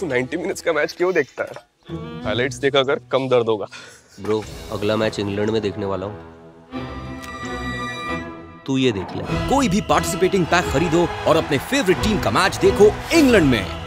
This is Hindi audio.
तू 90 मिनट्स का मैच क्यों देखता है? हाइलाइट्स देखा कर, कम दर्द होगा। ब्रो अगला मैच इंग्लैंड में देखने वाला हूँ। तू ये देख ले। कोई भी पार्टिसिपेटिंग पैक खरीदो और अपने फेवरेट टीम का मैच देखो इंग्लैंड में।